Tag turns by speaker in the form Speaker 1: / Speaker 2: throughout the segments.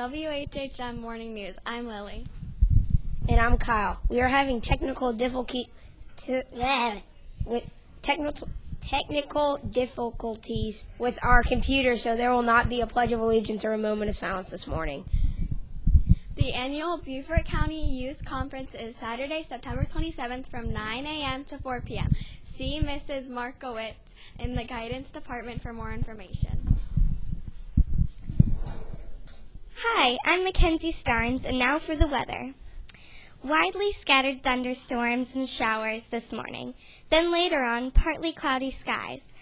Speaker 1: WHHM Morning News. I'm Lily.
Speaker 2: And I'm Kyle. We are having technical difficulty with technical technical difficulties with our computer, so there will not be a pledge of allegiance or a moment of silence this morning.
Speaker 1: The annual Beaufort County Youth Conference is Saturday, September 27th from 9 a.m. to 4 p.m. See Mrs. Markowitz in the guidance department for more information.
Speaker 3: Hi, I'm Mackenzie Starnes, and now for the weather. Widely scattered thunderstorms and showers this morning. Then later on, partly cloudy skies.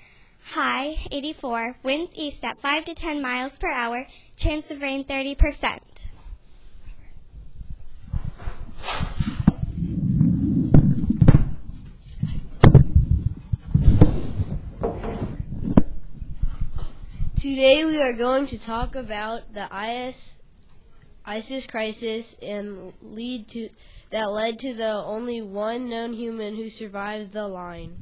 Speaker 3: High 84, winds east at 5 to 10 miles per hour, chance of rain 30%.
Speaker 4: Today we are going to talk about the IS, ISIS crisis and lead to that led to the only one known human who survived the line.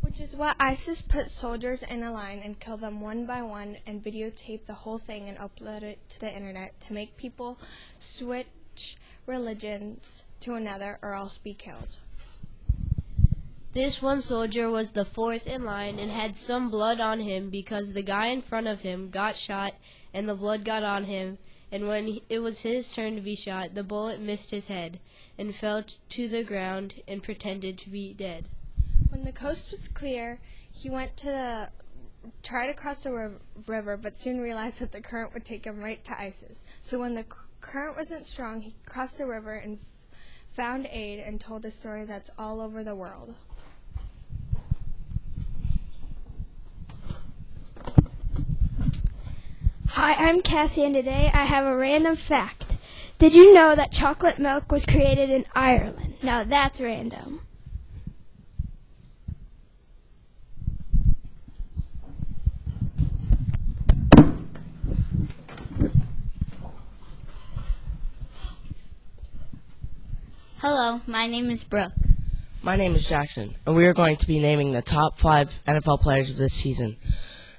Speaker 5: Which is what ISIS put soldiers in a line and killed them one by one and videotape the whole thing and upload it to the internet to make people switch religions to another or else be killed.
Speaker 4: This one soldier was the fourth in line and had some blood on him because the guy in front of him got shot and the blood got on him. And when it was his turn to be shot, the bullet missed his head and fell to the ground and pretended to be dead.
Speaker 5: When the coast was clear, he went to the, try to cross the river, but soon realized that the current would take him right to ISIS. So when the current wasn't strong, he crossed the river and found aid and told a story that's all over the world.
Speaker 6: Hi, I'm Cassie, and today I have a random fact. Did you know that chocolate milk was created in Ireland? Now that's random.
Speaker 7: Hello, my name is Brooke.
Speaker 8: My name is Jackson, and we are going to be naming the top five NFL players of this season.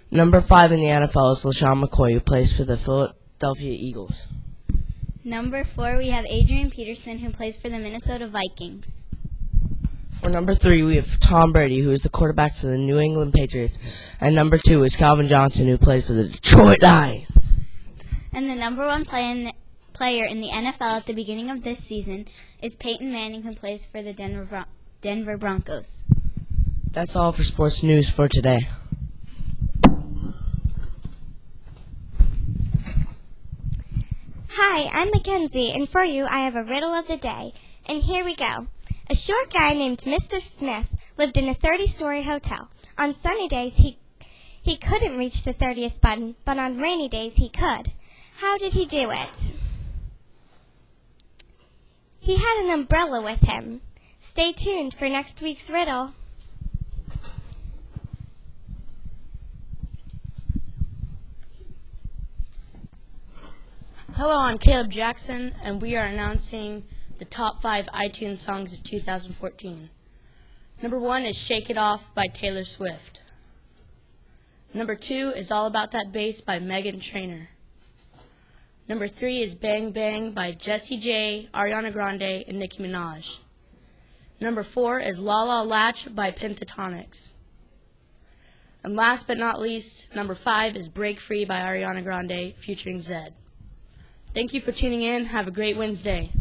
Speaker 8: Number five in the NFL is LeSean McCoy, who plays for the Philadelphia Eagles.
Speaker 7: Number four, we have Adrian Peterson, who plays for the Minnesota Vikings.
Speaker 8: For number three, we have Tom Brady, who is the quarterback for the New England Patriots. And number two is Calvin Johnson, who plays for the Detroit Lions.
Speaker 7: And the number one play in player in the NFL at the beginning of this season is Peyton Manning, who plays for the Denver, Bron- Denver Broncos.
Speaker 8: That's all for sports news for today.
Speaker 3: Hi, I'm Mackenzie, and for you I have a riddle of the day. And here we go. A short guy named Mr. Smith lived in a 30-story hotel. On sunny days he he couldn't reach the 30th button, but on rainy days he could. How did he do it? He had an umbrella with him. Stay tuned for next week's riddle.
Speaker 9: Hello, I'm Caleb Jackson, and we are announcing the top five iTunes songs of 2014. Number one is Shake It Off by Taylor Swift. Number two is All About That Bass by Meghan Trainor. Number three is Bang Bang by Jessie J, Ariana Grande, and Nicki Minaj. Number four is La La Latch by Pentatonix. And last but not least, number five is Break Free by Ariana Grande featuring Zedd. Thank you for tuning in. Have a great Wednesday.